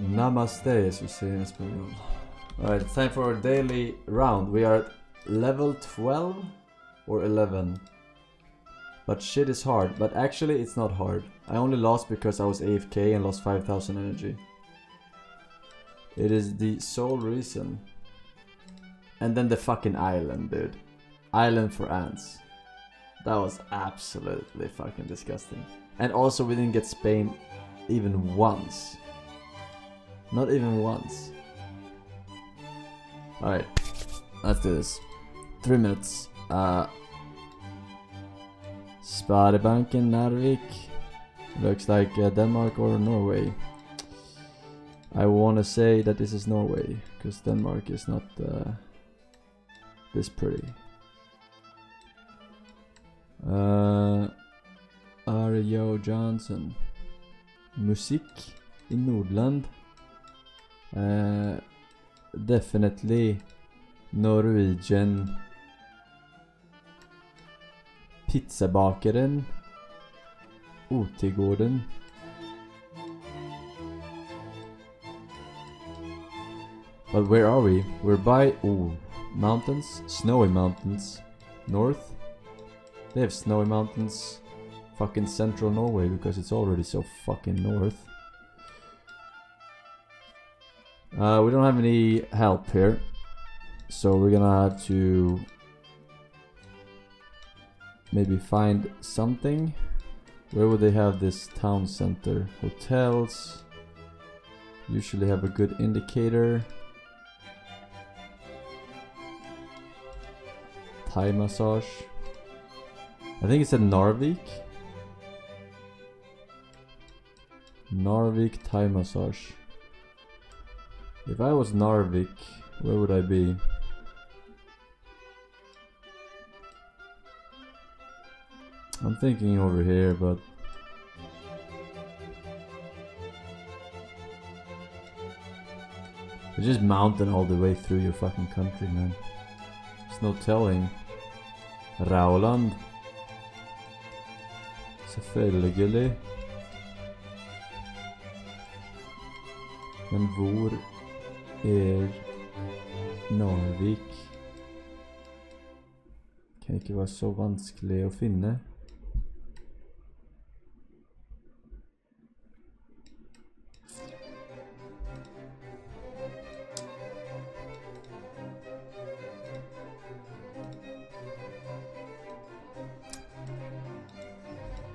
Namaste as we say in Espanol. Alright, time for our daily round. We are at level 12 or 11. But shit is hard. But actually it's not hard. I only lost because I was AFK and lost 5000 energy. It is the sole reason. And then the fucking island, dude. Island for ants. That was absolutely fucking disgusting. And also we didn't get Spain even once. Not even once. Alright. Let's do this. Three minutes. Uh Sparebanken Narvik. Looks like uh, Denmark or Norway. I want to say that this is Norway, because Denmark is not uh, this pretty. Uh, Arjo Johnson. Musik i Nordland. Uh, definitely Norwegian Pizzabakeren Otigården But where are we? We're by ooh, mountains, snowy mountains, north. They have snowy mountains, fucking central Norway because it's already so fucking north. Uh, we don't have any help here, so we're gonna have to maybe find something. Where would they have this town center? Hotels usually have a good indicator. Thai massage. I think it's at Narvik. Narvik Thai massage. If I was Narvik, where would I be? I'm thinking over here, but It's just mountain all the way through your fucking country, man. There's no telling. Rauland. Selvfølgelig. Men hvor er Narvik? Kan ikke være så vanskelig å finne.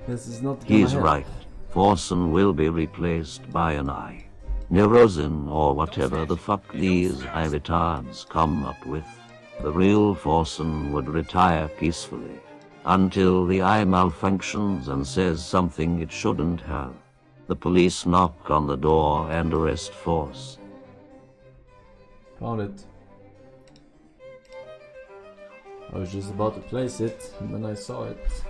This is not He's help. right. Forsen will be replaced by an I. Neurosin or whatever the fuck these retards come up with. The real Forsen would retire peacefully until the eye malfunctions and says something it shouldn't have. The police knock on the door and arrest Force. Found it. I was just about to place it, and then I saw it.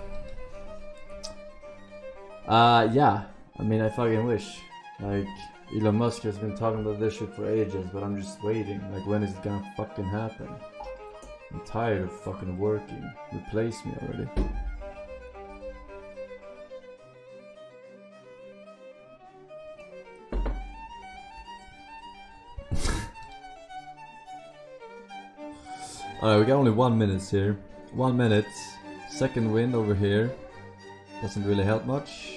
Uh, yeah. I mean, I fucking wish. Like, Elon Musk has been talking about this shit for ages, but I'm just waiting. Like, when is it gonna fucking happen? I'm tired of fucking working. Replace me already. Alright, we got only one minute here. One minute. Second wind over here. Doesn't really help much.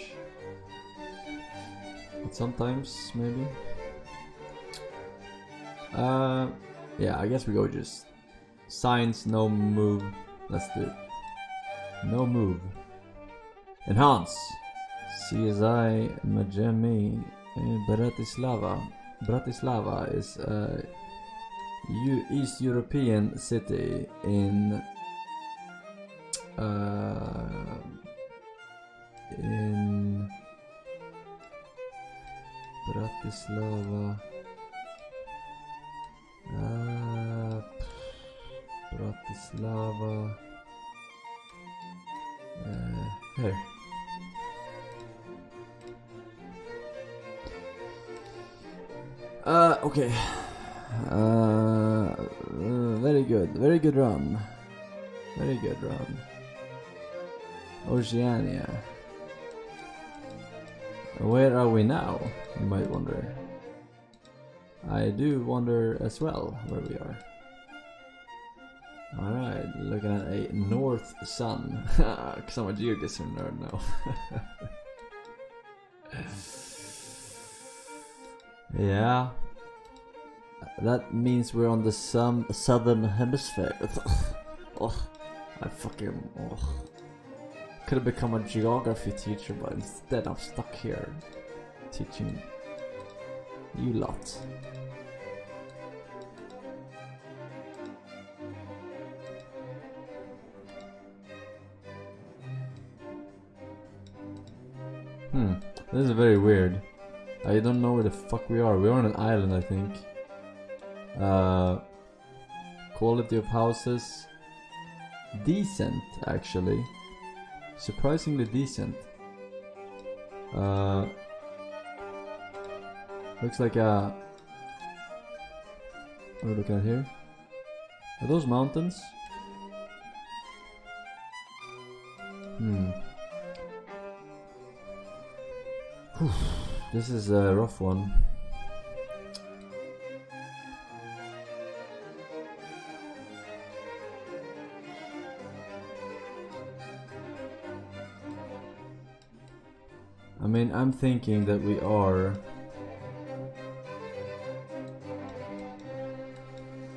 Sometimes, maybe. Uh, yeah, I guess we go just science, no move. Let's do it. No move. Enhance. CSI Majami in Bratislava. Bratislava is a East European city in uh, in Bratislava. Uh, Bratislava. Uh, here. Uh, okay. Uh, uh, very good. Very good run. Very good run. Oceania. Where are we now? You might wonder. I do wonder as well where we are. Alright, looking at a north sun. Cause I'm a geoguessr nerd now. yeah. That means we're on the sun southern hemisphere. oh, I fucking. Oh. Could have become a geography teacher, but instead I'm stuck here teaching you lot. Hmm, this is very weird. I don't know where the fuck we are. We're on an island, I think. Uh, quality of houses. Decent, actually. Surprisingly decent. Uh, looks like a... What do we at here? Are those mountains? Hmm. Whew. This is a rough one. Mean, I'm thinking that we are.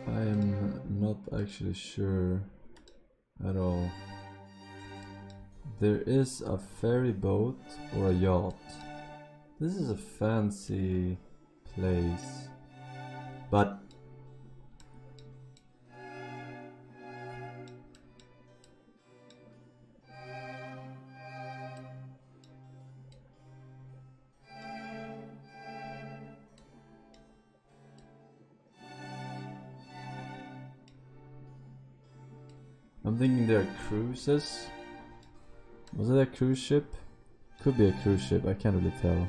I'm not actually sure at all. There is a ferry boat or a yacht. This is a fancy place. But cruises. Was it a cruise ship? Could be a cruise ship, I can't really tell.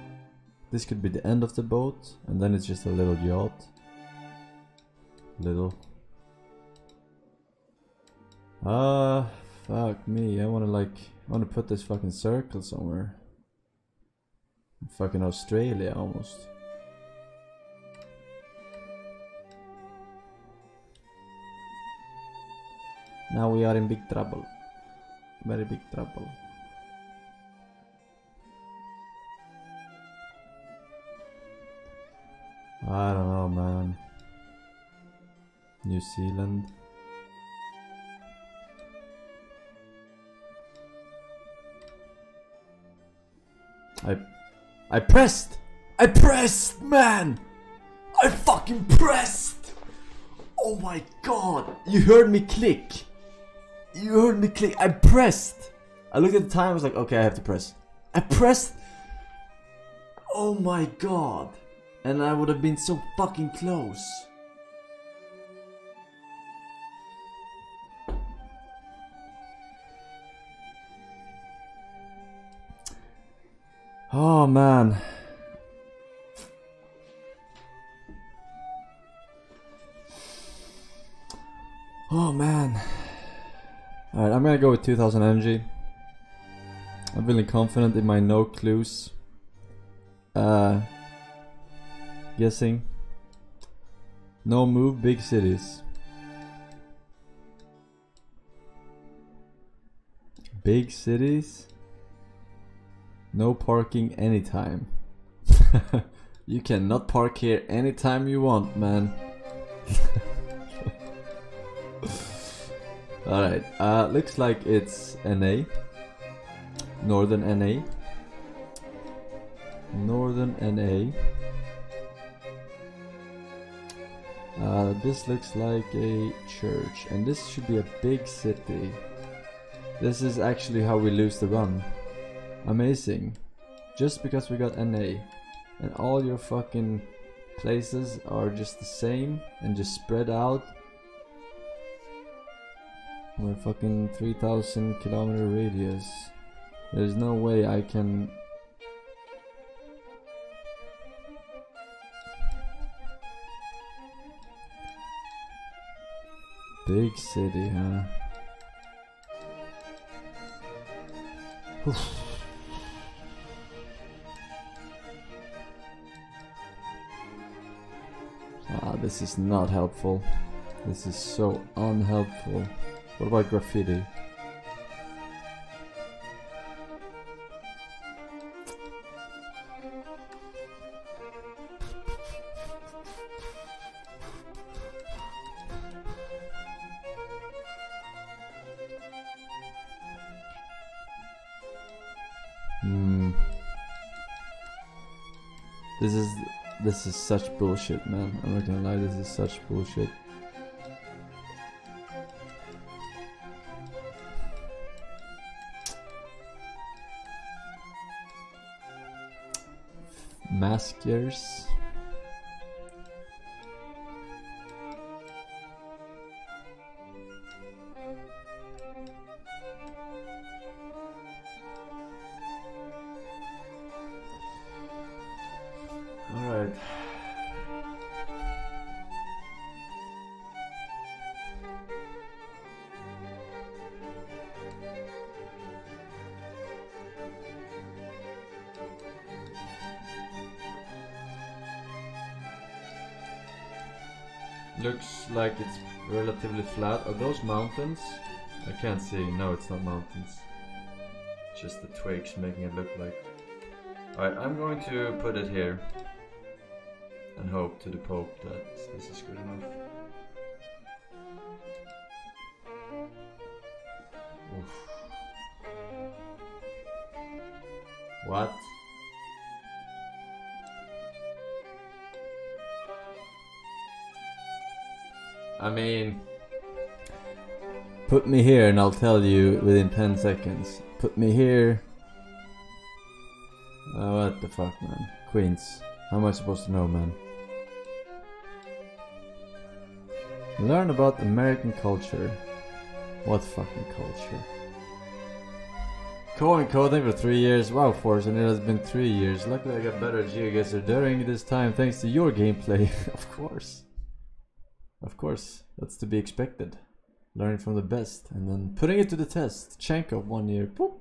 This could be the end of the boat, and then it's just a little yacht. Little. Ah, fuck me. I wanna like, I wanna put this fucking circle somewhere. Fucking Australia almost. Now we are in big trouble. Very big trouble. I don't know, man. New Zealand. I I pressed! I pressed, man! I fucking pressed! Oh my god! You heard me click! You heard me click. I pressed. I looked at the time. I was like, okay, I have to press. I pressed. Oh my god. And I would have been so fucking close. Oh man. Oh man. Alright, I'm gonna go with 2000 energy. I'm feeling confident in my no clues. Uh, guessing. No move, big cities. Big cities? No parking anytime. you cannot park here anytime you want, man. Alright, uh, looks like it's NA. Northern NA. Northern NA. Uh, this looks like a church, and this should be a big city. This is actually how we lose the run. Amazing. Just because we got NA, and all your fucking places are just the same and just spread out we're fucking 3000 kilometer radius. There's no way I can... Big city, huh? Oof. Ah, this is not helpful. This is so unhelpful. What about graffiti? Hmm. This is this is such bullshit, man. I'm not gonna lie, this is such bullshit. Maskers. Looks like it's relatively flat. Are those mountains? I can't see. No, it's not mountains. Just the twigs making it look like. Alright, I'm going to put it here. And hope to the Pope that this is good enough. Oof. What? I mean, put me here and I'll tell you within 10 seconds. Put me here. Oh, what the fuck, man. Queens. How am I supposed to know, man? Learn about American culture. What fucking culture? Going coding for three years. Wow, Forsen it has been three years. Luckily, I got better at GeoGuessr during this time thanks to your gameplay. of course. Of course, that's to be expected. Learning from the best and then putting it to the test. Chenkov one year. Boop.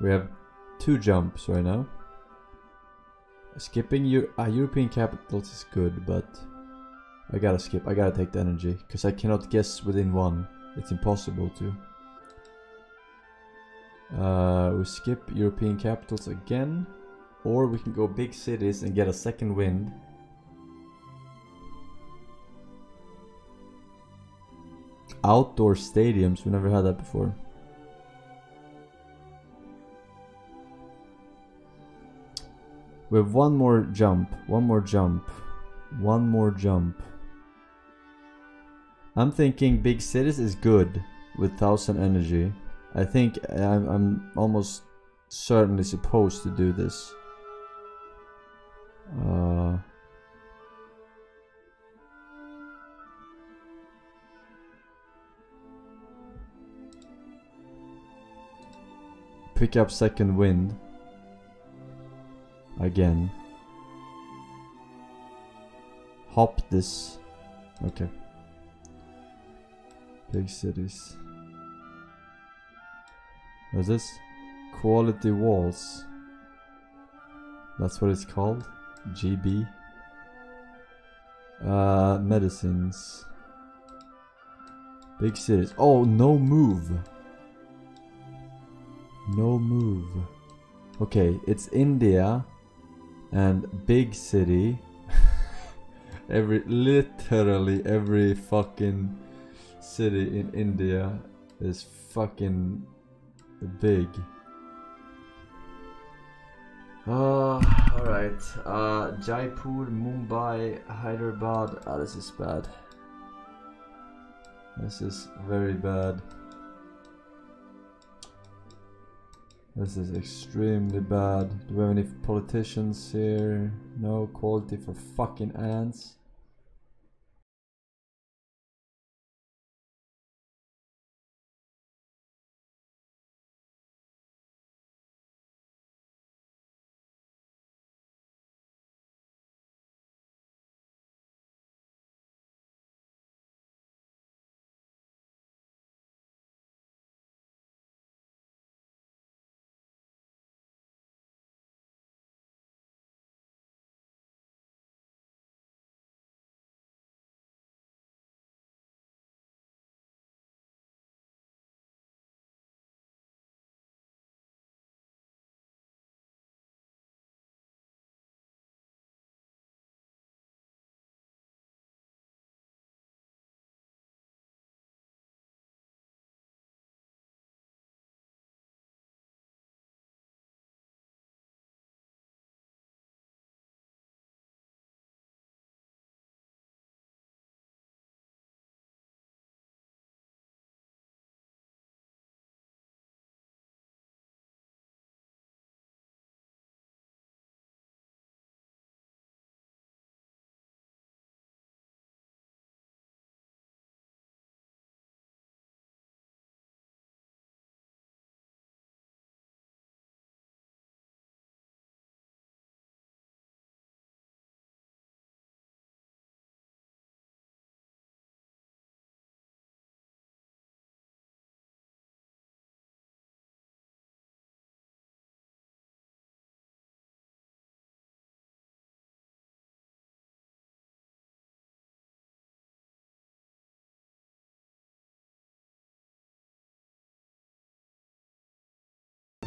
We have two jumps right now. Skipping Eu- uh, European capitals is good, but I gotta skip. I gotta take the energy because I cannot guess within one. It's impossible to. Uh, we skip European capitals again, or we can go big cities and get a second wind. Outdoor stadiums. We never had that before. We have one more jump, one more jump, one more jump. I'm thinking big cities is good with thousand energy. I think I'm, I'm almost certainly supposed to do this. Uh, pick up second wind again. Hop this. Okay. Big cities. What is this? Quality walls. That's what it's called. GB. Uh, medicines. Big cities. Oh, no move. No move. Okay, it's India and big city. every literally every fucking city in India is fucking big. Uh, alright. Uh, Jaipur, Mumbai, Hyderabad. Ah, this is bad. This is very bad. This is extremely bad. Do we have any politicians here? No quality for fucking ants.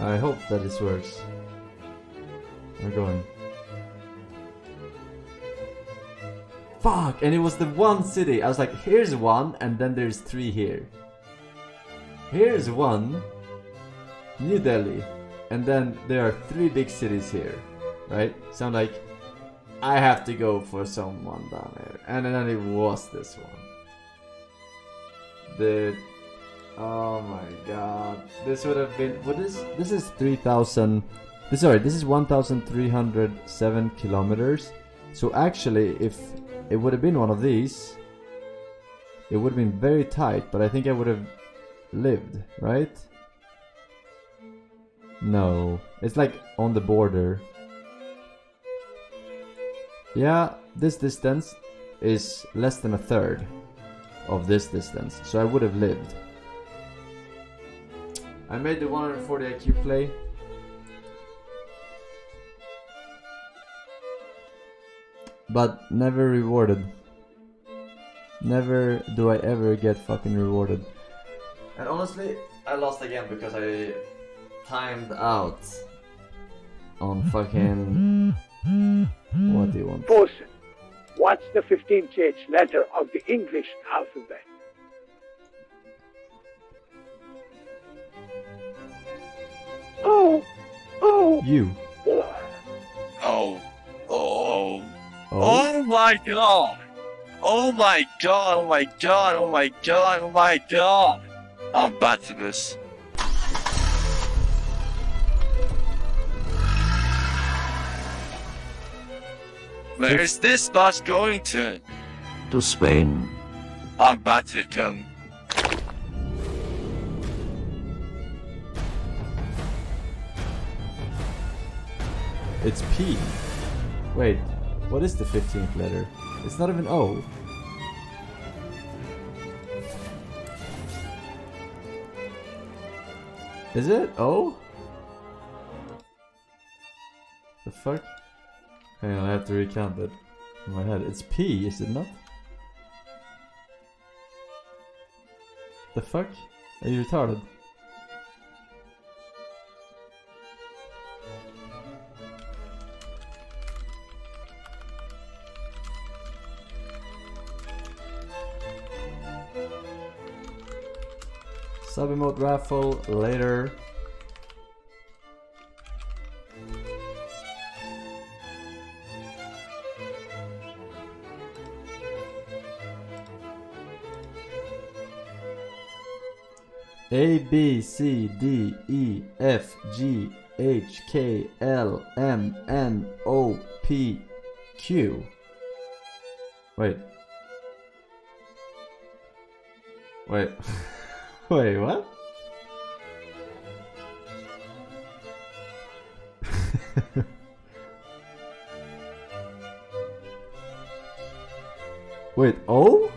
I hope that this works. We're going. Fuck! And it was the one city. I was like, here's one, and then there's three here. Here's one. New Delhi. And then there are three big cities here. Right? So I'm like, I have to go for someone down there. And then it was this one. The Oh my god. This would have been what is this is 3000 this sorry, this is 1307 kilometers. So actually if it would have been one of these it would have been very tight, but I think I would have lived, right? No. It's like on the border. Yeah, this distance is less than a third of this distance. So I would have lived. I made the 140 IQ play. But never rewarded. Never do I ever get fucking rewarded. And honestly, I lost again because I timed out on fucking. What do you want? Forsen, what's the 15th letter of the English alphabet? Oh, oh, You. oh. Oh, oh, my god! Oh my god, oh my god, oh my god, oh my god! I'm bad to this. Where is this bus going to? To Spain. I'm bad to come. It's P. Wait, what is the 15th letter? It's not even O. Is it O? The fuck? Hang on, I have to recount that in my head. It's P, is it not? The fuck? Are you retarded? Sub emote raffle later. A B C D E F G H K L M N O P Q. Wait. Wait. Wait, what? Wait, O?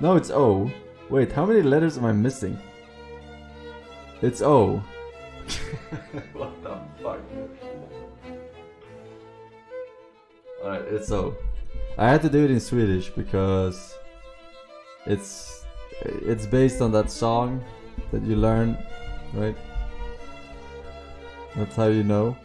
No, it's O. Wait, how many letters am I missing? It's O. what the fuck? Alright, it's O. I had to do it in Swedish because it's it's based on that song that you learn, right? That's how you know.